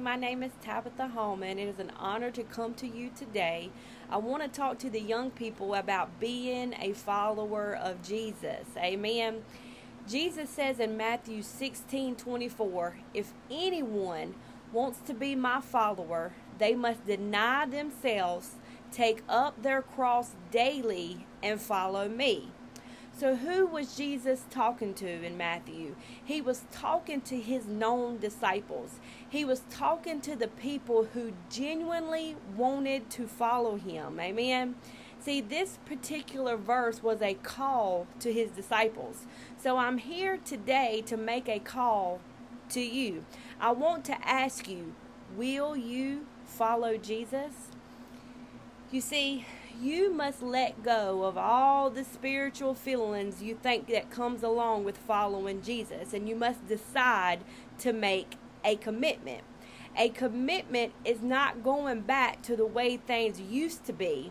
My name is Tabitha Hallman. It is an honor to come to you today. I want to talk to the young people about being a follower of Jesus. Amen. Jesus says in Matthew 16 24, if anyone wants to be my follower, they must deny themselves, take up their cross daily, and follow me. So, who was Jesus talking to in Matthew? He was talking to his known disciples. He was talking to the people who genuinely wanted to follow him. Amen. See, this particular verse was a call to his disciples. So, I'm here today to make a call to you. I want to ask you will you follow Jesus? You see, you must let go of all the spiritual feelings you think that comes along with following Jesus and you must decide to make a commitment. A commitment is not going back to the way things used to be.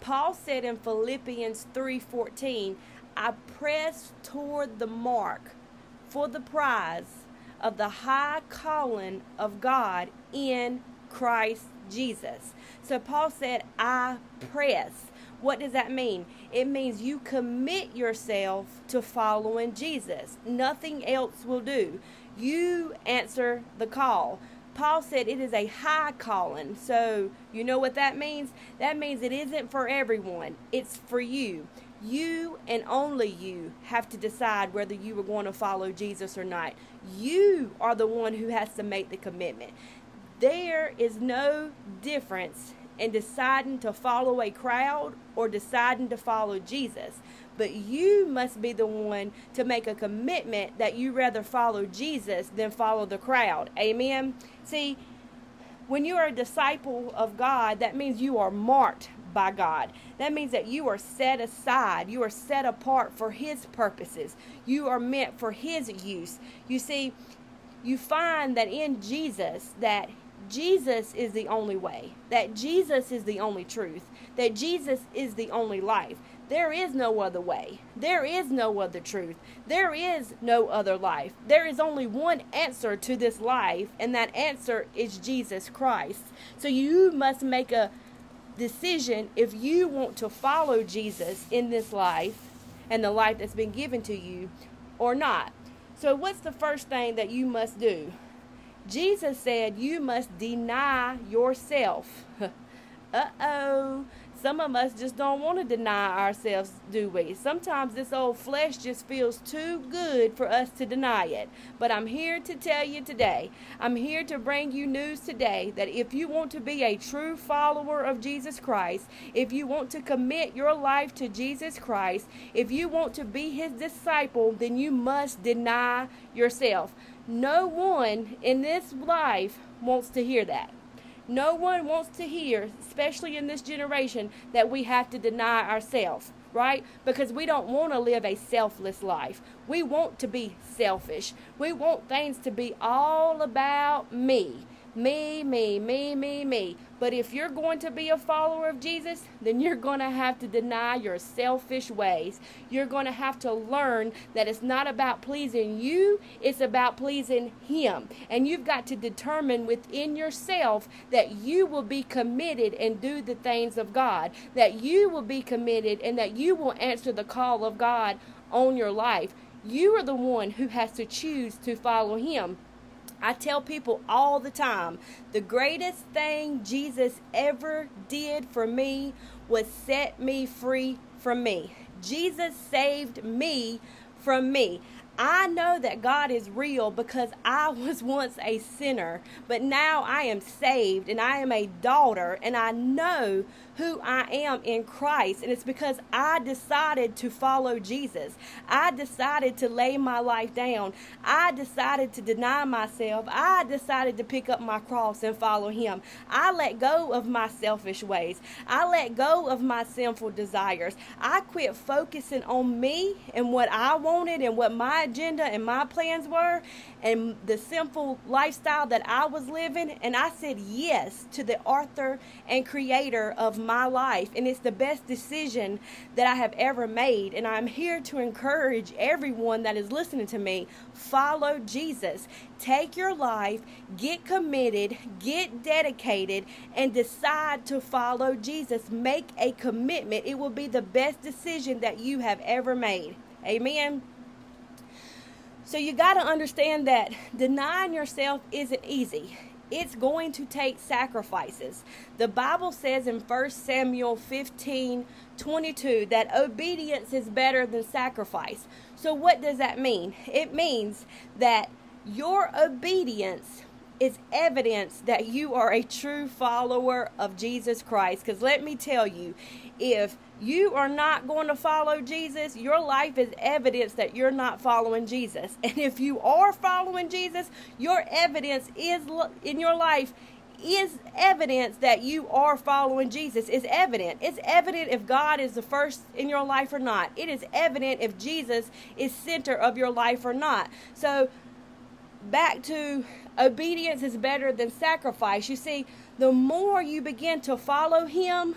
Paul said in Philippians 3:14, "I press toward the mark for the prize of the high calling of God in Christ Jesus. So Paul said, I press. What does that mean? It means you commit yourself to following Jesus. Nothing else will do. You answer the call. Paul said it is a high calling. So, you know what that means? That means it isn't for everyone, it's for you. You and only you have to decide whether you are going to follow Jesus or not. You are the one who has to make the commitment. There is no difference in deciding to follow a crowd or deciding to follow Jesus. But you must be the one to make a commitment that you rather follow Jesus than follow the crowd. Amen. See, when you are a disciple of God, that means you are marked by God. That means that you are set aside. You are set apart for His purposes. You are meant for His use. You see, you find that in Jesus that Jesus is the only way, that Jesus is the only truth, that Jesus is the only life. There is no other way. There is no other truth. There is no other life. There is only one answer to this life, and that answer is Jesus Christ. So you must make a decision if you want to follow Jesus in this life and the life that's been given to you or not. So, what's the first thing that you must do? Jesus said, You must deny yourself. uh oh. Some of us just don't want to deny ourselves, do we? Sometimes this old flesh just feels too good for us to deny it. But I'm here to tell you today, I'm here to bring you news today that if you want to be a true follower of Jesus Christ, if you want to commit your life to Jesus Christ, if you want to be his disciple, then you must deny yourself. No one in this life wants to hear that. No one wants to hear, especially in this generation, that we have to deny ourselves, right? Because we don't want to live a selfless life. We want to be selfish. We want things to be all about me. Me, me, me, me, me. But if you're going to be a follower of Jesus, then you're going to have to deny your selfish ways. You're going to have to learn that it's not about pleasing you, it's about pleasing Him. And you've got to determine within yourself that you will be committed and do the things of God, that you will be committed and that you will answer the call of God on your life. You are the one who has to choose to follow Him. I tell people all the time the greatest thing Jesus ever did for me was set me free from me. Jesus saved me from me. I know that God is real because I was once a sinner, but now I am saved and I am a daughter and I know who I am in Christ. And it's because I decided to follow Jesus. I decided to lay my life down. I decided to deny myself. I decided to pick up my cross and follow Him. I let go of my selfish ways. I let go of my sinful desires. I quit focusing on me and what I wanted and what my agenda and my plans were and the sinful lifestyle that I was living. And I said yes to the author and creator of my life, and it's the best decision that I have ever made. And I'm here to encourage everyone that is listening to me follow Jesus. Take your life, get committed, get dedicated, and decide to follow Jesus. Make a commitment. It will be the best decision that you have ever made. Amen. So you got to understand that denying yourself isn't easy. It's going to take sacrifices. The Bible says in 1 Samuel 15 22 that obedience is better than sacrifice. So, what does that mean? It means that your obedience is evidence that you are a true follower of Jesus Christ. Because let me tell you, if you are not going to follow Jesus, your life is evidence that you're not following Jesus. And if you are following Jesus, your evidence is in your life is evidence that you are following Jesus. It's evident. It's evident if God is the first in your life or not. It is evident if Jesus is center of your life or not. So back to obedience is better than sacrifice. You see, the more you begin to follow him,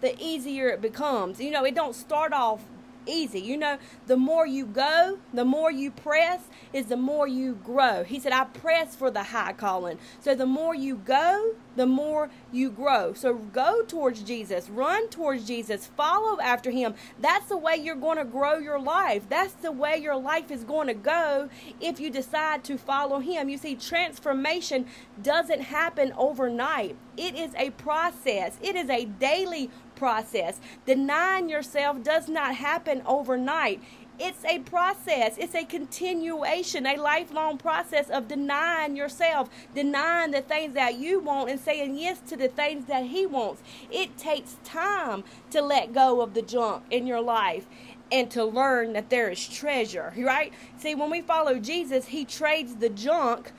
the easier it becomes. You know, it don't start off easy. You know, the more you go, the more you press, is the more you grow. He said, I press for the high calling. So the more you go, the more you grow. So go towards Jesus, run towards Jesus, follow after him. That's the way you're going to grow your life. That's the way your life is going to go if you decide to follow him. You see, transformation doesn't happen overnight, it is a process, it is a daily process. Denying yourself does not happen overnight. It's a process. It's a continuation, a lifelong process of denying yourself, denying the things that you want and saying yes to the things that He wants. It takes time to let go of the junk in your life and to learn that there is treasure, right? See, when we follow Jesus, He trades the junk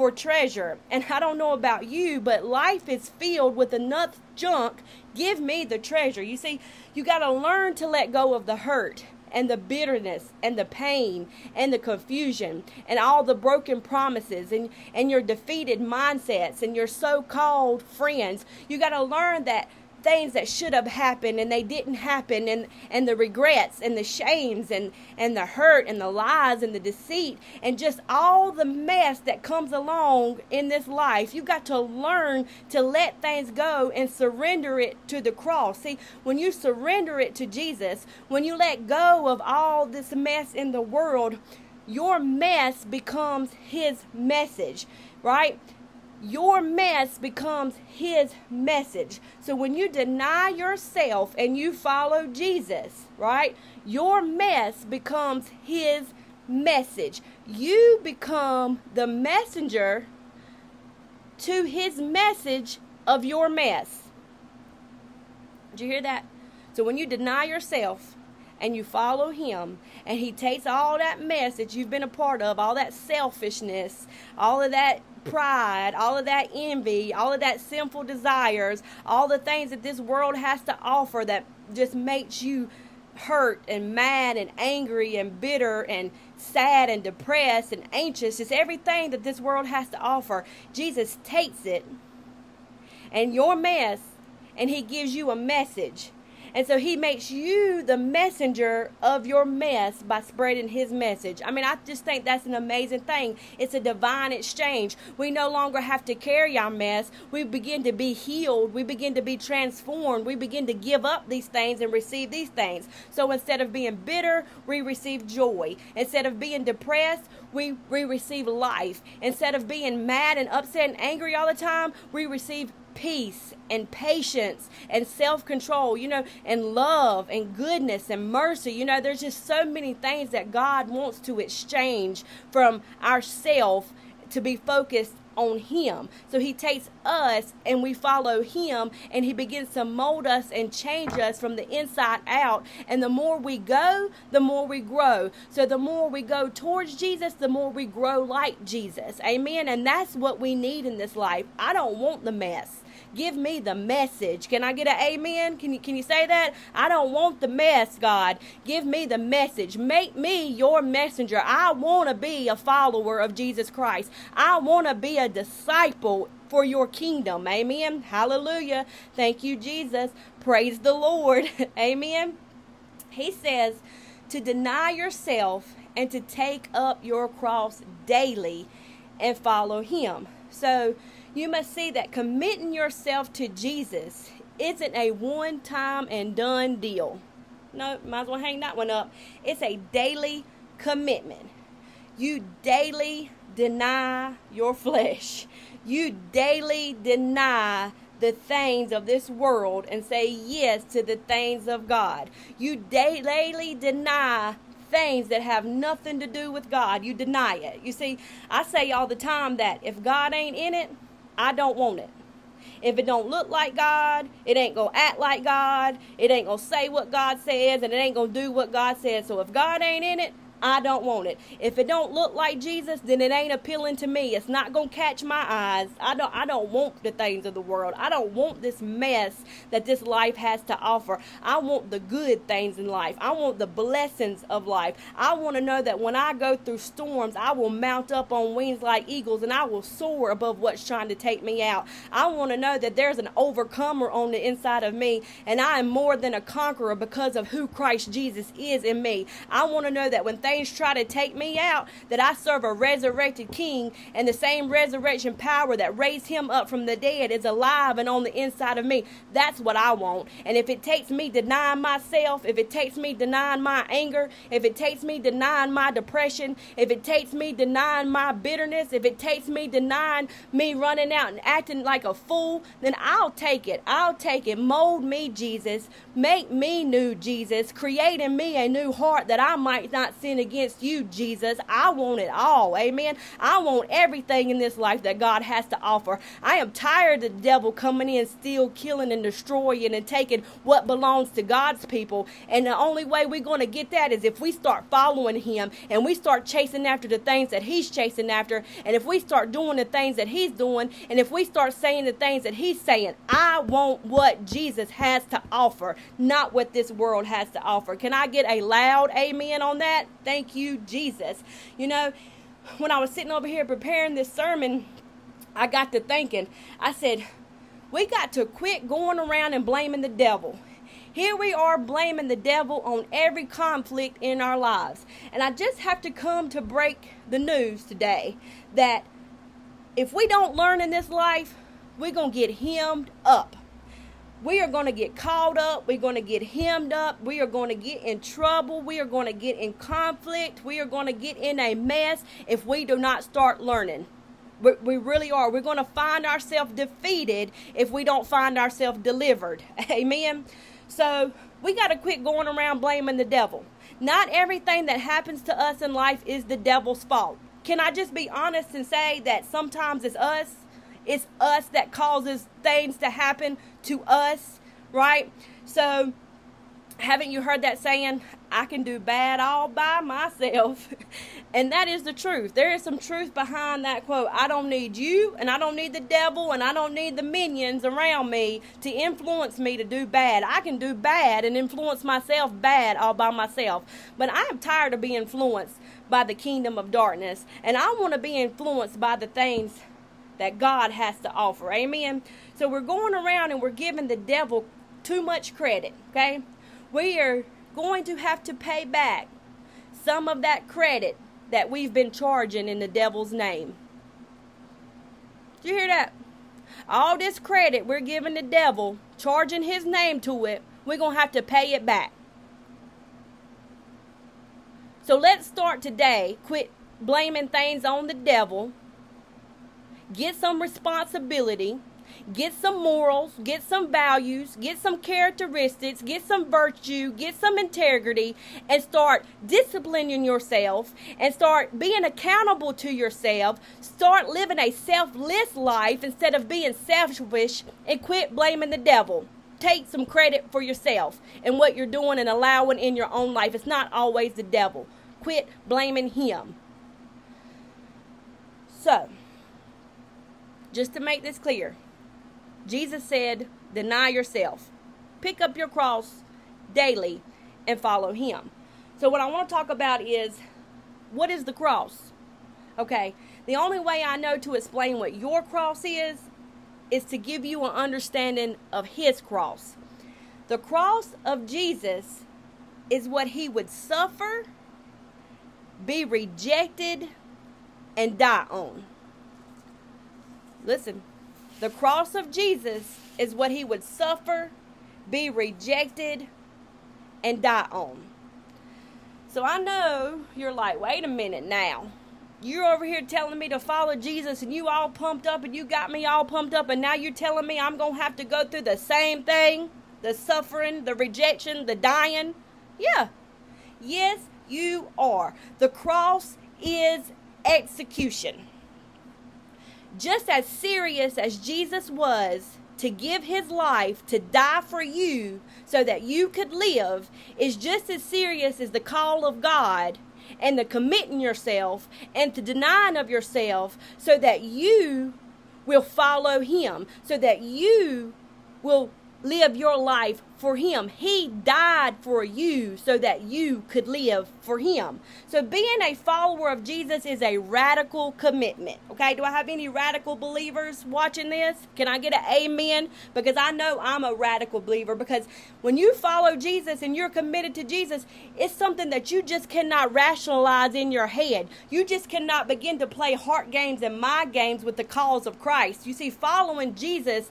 for treasure. And I don't know about you, but life is filled with enough junk. Give me the treasure. You see, you got to learn to let go of the hurt and the bitterness and the pain and the confusion and all the broken promises and, and your defeated mindsets and your so called friends. You got to learn that things that should have happened and they didn't happen and and the regrets and the shames and and the hurt and the lies and the deceit and just all the mess that comes along in this life. You got to learn to let things go and surrender it to the cross. See when you surrender it to Jesus when you let go of all this mess in the world your mess becomes his message right your mess becomes his message. So when you deny yourself and you follow Jesus, right, your mess becomes his message. You become the messenger to his message of your mess. Did you hear that? So when you deny yourself and you follow him and he takes all that mess that you've been a part of, all that selfishness, all of that pride, all of that envy, all of that sinful desires, all the things that this world has to offer that just makes you hurt and mad and angry and bitter and sad and depressed and anxious, just everything that this world has to offer. Jesus takes it and your mess and he gives you a message and so he makes you the messenger of your mess by spreading his message. I mean, I just think that's an amazing thing. It's a divine exchange. We no longer have to carry our mess. We begin to be healed. We begin to be transformed. We begin to give up these things and receive these things. So instead of being bitter, we receive joy. Instead of being depressed, we, we receive life. Instead of being mad and upset and angry all the time, we receive peace and patience and self control, you know, and love and goodness and mercy. You know, there's just so many things that God wants to exchange from ourself to be focused on him. So he takes us and we follow him and he begins to mold us and change us from the inside out. And the more we go, the more we grow. So the more we go towards Jesus, the more we grow like Jesus. Amen. And that's what we need in this life. I don't want the mess. Give me the message. Can I get an amen? Can you can you say that? I don't want the mess, God. Give me the message. Make me your messenger. I want to be a follower of Jesus Christ. I want to be a disciple for your kingdom. Amen. Hallelujah. Thank you, Jesus. Praise the Lord. Amen. He says to deny yourself and to take up your cross daily and follow him. So you must see that committing yourself to Jesus isn't a one time and done deal. No, might as well hang that one up. It's a daily commitment. You daily deny your flesh. You daily deny the things of this world and say yes to the things of God. You daily deny things that have nothing to do with God. You deny it. You see, I say all the time that if God ain't in it, I don't want it. If it don't look like God, it ain't gonna act like God, it ain't gonna say what God says, and it ain't gonna do what God says. So if God ain't in it, I don't want it. If it don't look like Jesus, then it ain't appealing to me. It's not gonna catch my eyes. I don't I don't want the things of the world. I don't want this mess that this life has to offer. I want the good things in life. I want the blessings of life. I want to know that when I go through storms, I will mount up on wings like eagles and I will soar above what's trying to take me out. I want to know that there's an overcomer on the inside of me and I am more than a conqueror because of who Christ Jesus is in me. I want to know that when things things try to take me out, that I serve a resurrected king, and the same resurrection power that raised him up from the dead is alive and on the inside of me. That's what I want. And if it takes me denying myself, if it takes me denying my anger, if it takes me denying my depression, if it takes me denying my bitterness, if it takes me denying me running out and acting like a fool, then I'll take it. I'll take it. Mold me, Jesus. Make me new, Jesus. Create in me a new heart that I might not sin against you, Jesus. I want it all. Amen. I want everything in this life that God has to offer. I am tired of the devil coming in, still killing and destroying and taking what belongs to God's people. And the only way we're going to get that is if we start following him and we start chasing after the things that he's chasing after. And if we start doing the things that he's doing, and if we start saying the things that he's saying, I want what Jesus has to offer, not what this world has to offer. Can I get a loud amen on that? Thank you, Jesus. You know, when I was sitting over here preparing this sermon, I got to thinking, I said, we got to quit going around and blaming the devil. Here we are blaming the devil on every conflict in our lives. And I just have to come to break the news today that if we don't learn in this life, we're going to get hemmed up we are going to get caught up. We're going to get hemmed up. We are going to get in trouble. We are going to get in conflict. We are going to get in a mess if we do not start learning. We, we really are. We're going to find ourselves defeated if we don't find ourselves delivered. Amen. So we got to quit going around blaming the devil. Not everything that happens to us in life is the devil's fault. Can I just be honest and say that sometimes it's us? It's us that causes things to happen to us, right? So, haven't you heard that saying, I can do bad all by myself? and that is the truth. There is some truth behind that quote. I don't need you, and I don't need the devil, and I don't need the minions around me to influence me to do bad. I can do bad and influence myself bad all by myself. But I am tired of being influenced by the kingdom of darkness, and I want to be influenced by the things that God has to offer. Amen. So we're going around and we're giving the devil too much credit, okay? We are going to have to pay back some of that credit that we've been charging in the devil's name. Did you hear that? All this credit we're giving the devil, charging his name to it, we're going to have to pay it back. So let's start today. Quit blaming things on the devil get some responsibility, get some morals, get some values, get some characteristics, get some virtue, get some integrity, and start disciplining yourself and start being accountable to yourself. Start living a selfless life instead of being selfish and quit blaming the devil. Take some credit for yourself and what you're doing and allowing in your own life. It's not always the devil. Quit blaming him. So, just to make this clear, Jesus said, Deny yourself, pick up your cross daily, and follow Him. So, what I want to talk about is what is the cross? Okay, the only way I know to explain what your cross is is to give you an understanding of his cross. The cross of Jesus is what he would suffer, be rejected, and die on. Listen, the cross of Jesus is what he would suffer, be rejected, and die on. So I know you're like, wait a minute now. You're over here telling me to follow Jesus and you all pumped up and you got me all pumped up and now you're telling me I'm going to have to go through the same thing? The suffering, the rejection, the dying? Yeah. Yes, you are. The cross is execution. Just as serious as Jesus was to give his life to die for you so that you could live is just as serious as the call of God and the committing yourself and the denying of yourself so that you will follow him, so that you will live your life for him. He died for you so that you could live for him. So being a follower of Jesus is a radical commitment. Okay, do I have any radical believers watching this? Can I get an amen? Because I know I'm a radical believer because when you follow Jesus and you're committed to Jesus, it's something that you just cannot rationalize in your head. You just cannot begin to play heart games and mind games with the cause of Christ. You see, following Jesus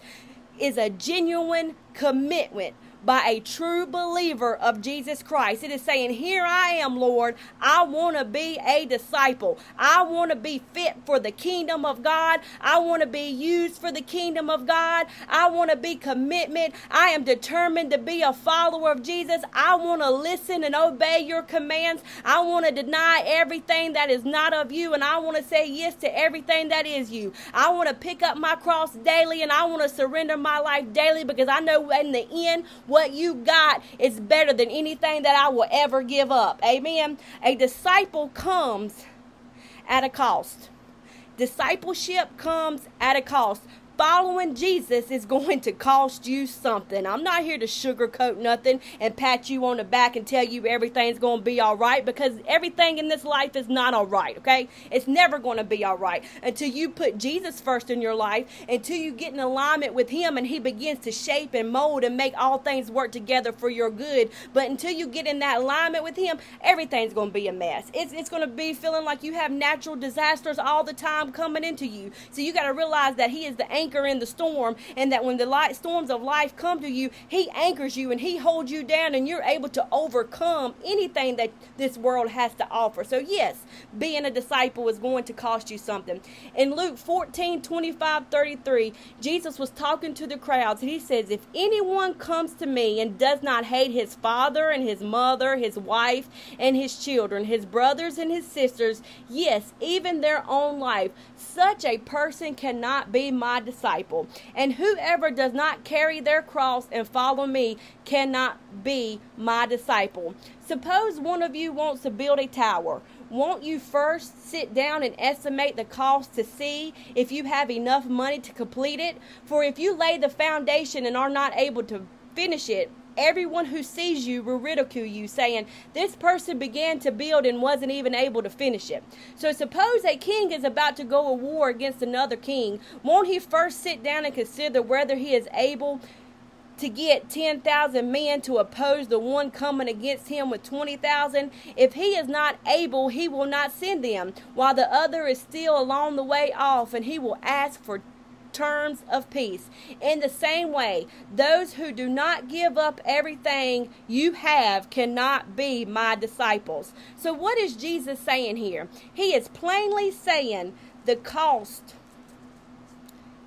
is a genuine commitment by a true believer of Jesus Christ. It is saying, Here I am, Lord. I want to be a disciple. I want to be fit for the kingdom of God. I want to be used for the kingdom of God. I want to be commitment. I am determined to be a follower of Jesus. I want to listen and obey your commands. I want to deny everything that is not of you, and I want to say yes to everything that is you. I want to pick up my cross daily, and I want to surrender my life daily because I know in the end, what you got is better than anything that I will ever give up. Amen. A disciple comes at a cost. Discipleship comes at a cost following Jesus is going to cost you something. I'm not here to sugarcoat nothing and pat you on the back and tell you everything's going to be all right because everything in this life is not all right, okay? It's never going to be all right until you put Jesus first in your life, until you get in alignment with Him and He begins to shape and mold and make all things work together for your good. But until you get in that alignment with Him, everything's going to be a mess. It's, it's going to be feeling like you have natural disasters all the time coming into you. So you got to realize that He is the anchor anchor in the storm, and that when the light storms of life come to you, He anchors you and He holds you down, and you're able to overcome anything that this world has to offer. So, yes, being a disciple is going to cost you something. In Luke 14 25 33, Jesus was talking to the crowds, and He says, If anyone comes to me and does not hate his father and his mother, his wife and his children, his brothers and his sisters, yes, even their own life, such a person cannot be my disciple. And whoever does not carry their cross and follow me cannot be my disciple. Suppose one of you wants to build a tower. Won't you first sit down and estimate the cost to see if you have enough money to complete it? For if you lay the foundation and are not able to finish it, everyone who sees you will ridicule you, saying, This person began to build and wasn't even able to finish it. So suppose a king is about to go to war against another king. Won't he first sit down and consider whether he is able to get 10,000 men to oppose the one coming against him with 20,000. If he is not able, he will not send them, while the other is still along the way off, and he will ask for terms of peace. In the same way, those who do not give up everything you have cannot be my disciples. So, what is Jesus saying here? He is plainly saying the cost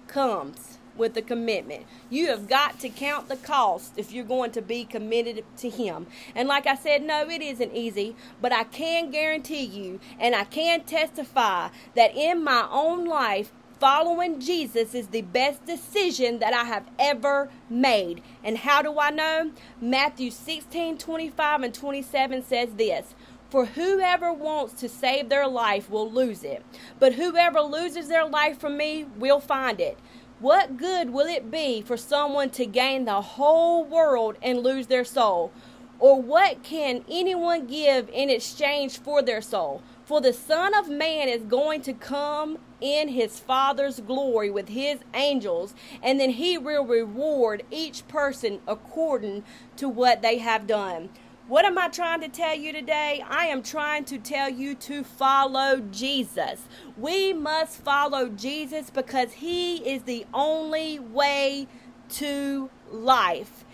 comes with the commitment. You have got to count the cost if you're going to be committed to Him. And like I said, no, it isn't easy, but I can guarantee you and I can testify that in my own life, following Jesus is the best decision that I have ever made. And how do I know? Matthew 16 25 and 27 says this. For whoever wants to save their life will lose it, but whoever loses their life from me will find it. What good will it be for someone to gain the whole world and lose their soul? Or what can anyone give in exchange for their soul? For the Son of Man is going to come in his Father's glory with his angels, and then he will reward each person according to what they have done. What am I trying to tell you today? I am trying to tell you to follow Jesus. We must follow Jesus because he is the only way to life.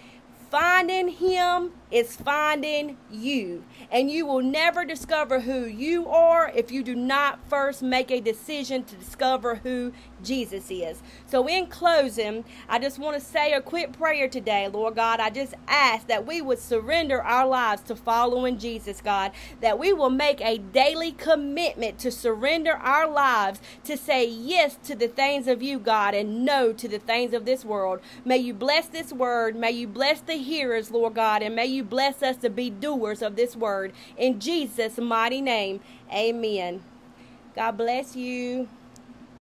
Finding him is finding you. And you will never discover who you are if you do not first make a decision to discover who Jesus is. So, in closing, I just want to say a quick prayer today, Lord God. I just ask that we would surrender our lives to following Jesus, God, that we will make a daily commitment to surrender our lives to say yes to the things of you, God, and no to the things of this world. May you bless this word. May you bless the hearers, Lord God, and may you bless us to be doers of this word. In Jesus' mighty name, amen. God bless you.